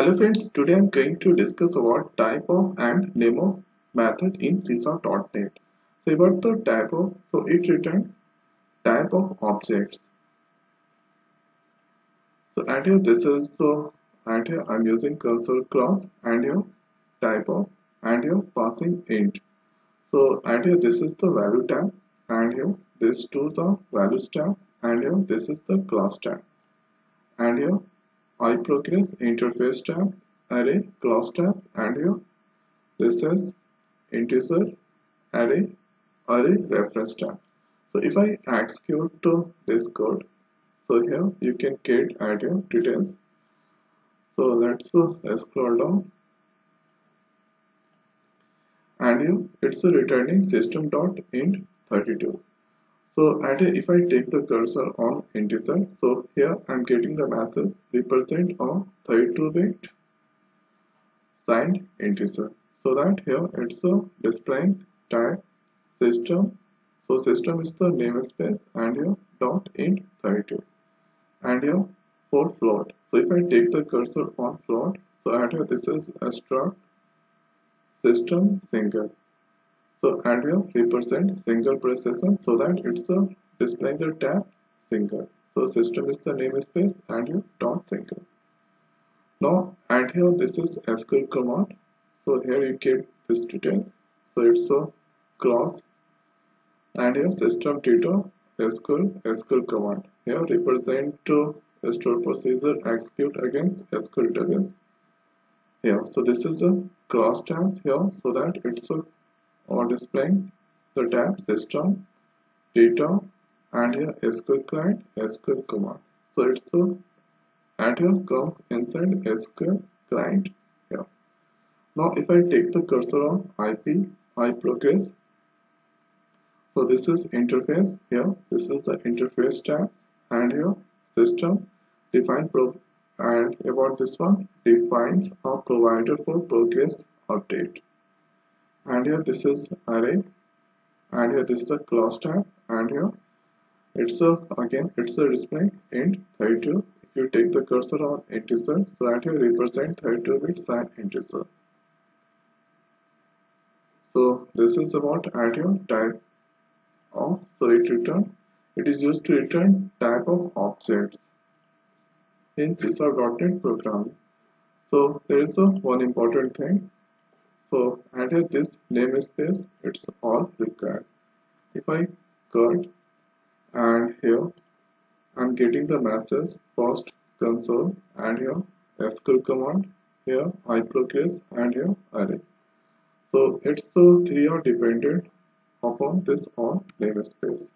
Hello friends, today I'm going to discuss about type of and name of method in C#.NET. So about the type of, so it return type of objects. So and here this is so and here I'm using cursor class and here type of and here passing int. So and here this is the value tab and here these two are values tab and here this is the class tab and here iProgress interface tab, array class tab, and here this is integer array array reference tab. So if I execute to this code, so here you can get idea details. So let's uh, scroll down, and here it's returning system.int32 so and if I take the cursor on integer so here I'm getting the message represent a 32 bit signed integer. So that here it's a displaying type system. So system is the namespace and here dot int 32 and here for float. So if I take the cursor on float so and here this is a struct system single so and we represent single processor so that it's a displaying the tab single. So system is the namespace and you dot single. Now and here this is SQL command. So here you get this details. So it's a class and here system data SQL SQL command. Here represent to store procedure execute against SQL database. Here so this is a class tab here so that it's a or displaying the tab system data and here SQL client SQL command. So it's a and here comes inside SQL client here. Now if I take the cursor on IP I progress. So this is interface here. This is the interface tab and here system define pro and about this one defines a provider for progress update and here this is array. And here this is the class tab and here it's a again it's a display int 32 if you take the cursor on integer so that here represent 32 bit signed integer. So this is about your type of so it return it is used to return type of objects. In C#.NET programming. So there is a one important thing so added this. Namespace it's all required. If I cut and here I'm getting the message post console and here SQL command here iProgress and here array. So it's the three are dependent upon this all namespace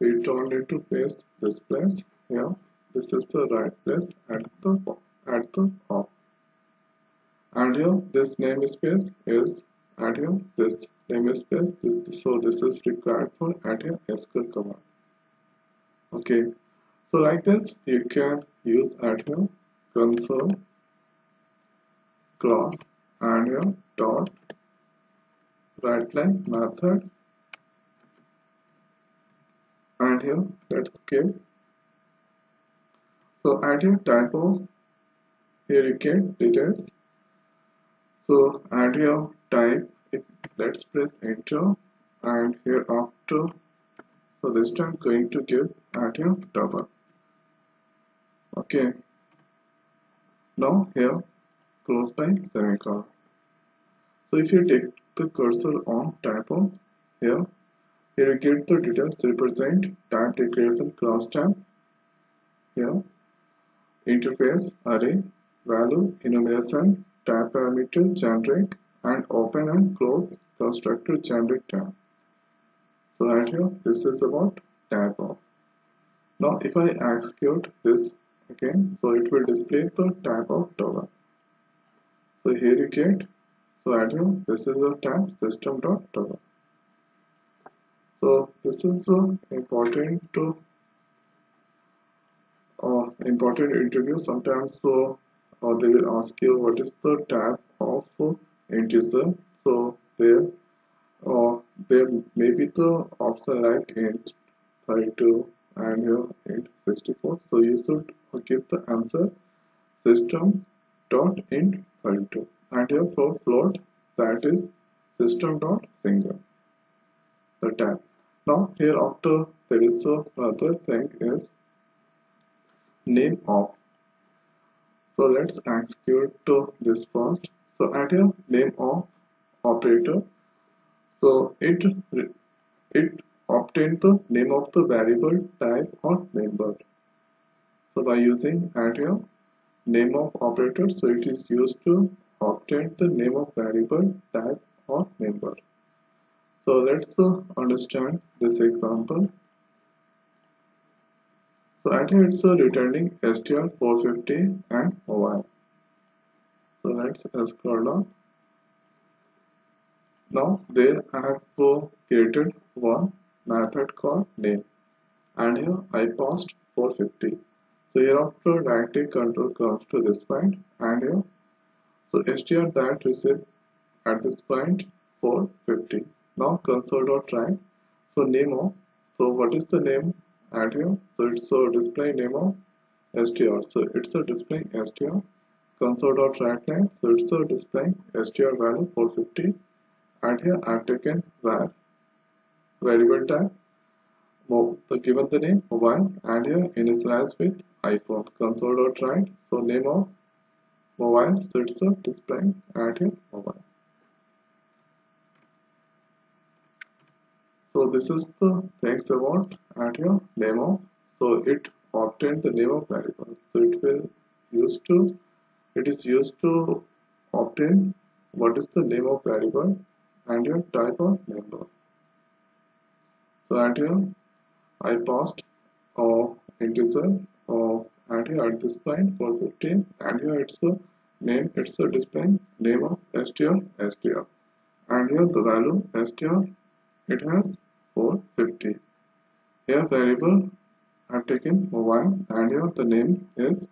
we don't need to paste this place. Here this is the right place at the at the top and here this namespace is here this namespace this, so this is required for here SQL command okay. So like this you can use here console class and here dot writeline method and here let's give so add here typo here you get details so add your type. Let's press enter. And here after. So this time going to give add your double. Okay. Now here close by semicolon. So if you take the cursor on typo here here you get the details represent type declaration class type here interface array value enumeration type parameter generic and open and close constructor generic tab so right here this is about type of. Now if I execute this again so it will display the type of double. So here you get so right here this is the tab system dot double. So this is uh, important to uh, important interview sometimes so or they will ask you what is the type of integer so there or uh, there may be the option like int 32 and here int 64 so you should give the answer system dot int 32 and here for float that is system dot single. The tab now here after there is another thing is name of so let's execute this first so add here name of operator. So it it obtained the name of the variable type or member. So by using add here name of operator so it is used to obtain the name of variable type or member. So let's uh, understand this example so here it's returning str450 and mobile so let's scroll down now there I have created one method called name. And here I passed 450 so here after directive control comes to this point. And here so str that received at this point 450 now console.write so name of so what is the name at here so it's a display name of str so it's a display str console.write name so it's a display str value 450 and here I've taken var. Variable type the given the name mobile and here initialize with iphone. Console.write so name of mobile. So it's a display. And here mobile so this is the things about and here name of so it obtained the name of variable so it will use to it is used to obtain what is the name of variable and your type of member. So at here I passed of integer of and here at this point for 15 and here it's a name it's a display name of str str and here the value str it has 450 here variable I've taken mobile and here the name is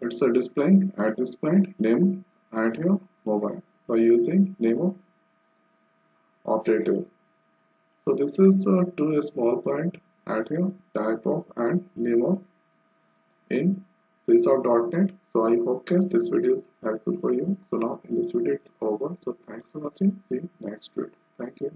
it's a display at this point name and here mobile by using name of operator so this is uh, to a small point at here type of and name of in C#.NET. So I hope guys this video is helpful for you. So now in this video it's over. So thanks for watching. See you next video. Thank you.